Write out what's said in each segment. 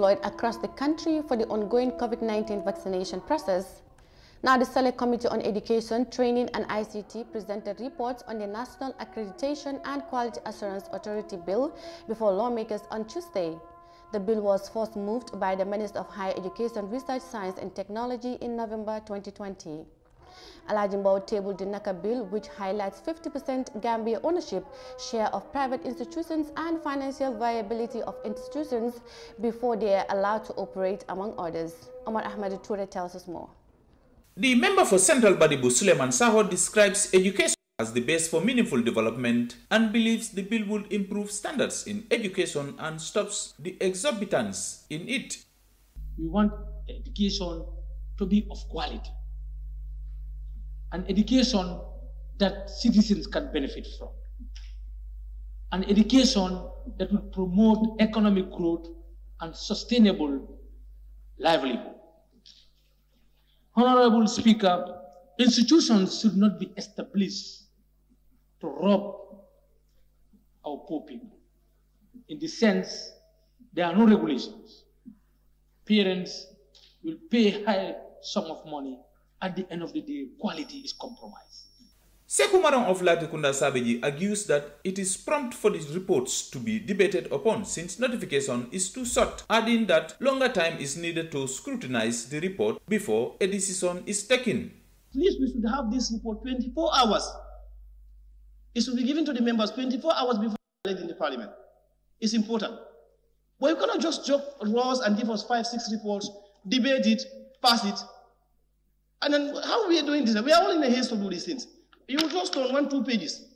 deployed across the country for the ongoing COVID-19 vaccination process. Now, the Select Committee on Education, Training and ICT presented reports on the National Accreditation and Quality Assurance Authority bill before lawmakers on Tuesday. The bill was first moved by the Minister of Higher Education, Research, Science and Technology in November 2020. Alajimbo tabled the NAQAA bill, which highlights 50% Gambia ownership, share of private institutions, and financial viability of institutions before they are allowed to operate, among others. Omar Ahmed Toure tells us more. The member for Central Badibu, Suleiman Saho, describes education as the base for meaningful development and believes the bill will improve standards in education and stops the exorbitance in it. We want education to be of quality an education that citizens can benefit from, an education that will promote economic growth and sustainable livelihood. Honorable Speaker, institutions should not be established to rob our poor people. In the sense, there are no regulations. Parents will pay a high sum of money at the end of the day, quality is compromised. Sekumaran of Latrikunda Sabiji argues that it is prompt for these reports to be debated upon since notification is too short, adding that longer time is needed to scrutinize the report before a decision is taken. Please, we should have this report 24 hours. It should be given to the members 24 hours before in the parliament. It's important. But you cannot just drop laws and give us five, six reports, debate it, pass it, and then how we are doing this? We are all in a haste to do these things. You just on one, two pages.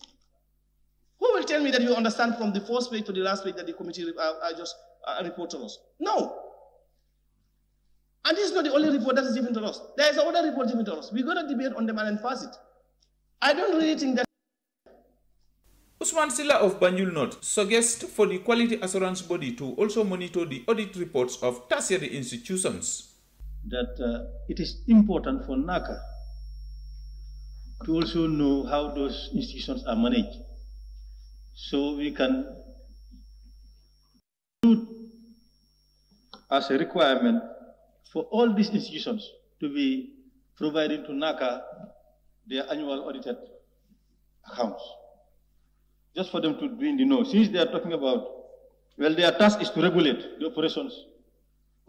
Who will tell me that you understand from the first page to the last page that the committee uh, uh, just uh, report to us? No. And this is not the only report that is given to us. There is another report given to us. We're going to debate on them and pass it. I don't really think that. Ousman Sillah of Banjul North suggests for the quality assurance body to also monitor the audit reports of tertiary institutions that uh, it is important for NAQAA to also know how those institutions are managed. So we can do as a requirement for all these institutions to be providing to NAQAA their annual audited accounts. Just for them to be in the know. Since they are talking about, well, their task is to regulate the operations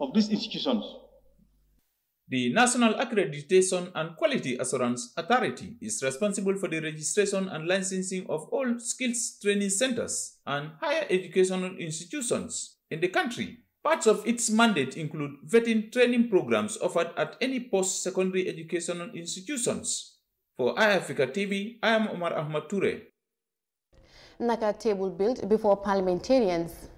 of these institutions the National Accreditation and Quality Assurance Authority is responsible for the registration and licensing of all skills training centers and higher educational institutions in the country. Parts of its mandate include vetting training programs offered at any post-secondary educational institutions. For EyeAfrica TV, I am Omar Ahmad Toure. NAQAA table built before parliamentarians.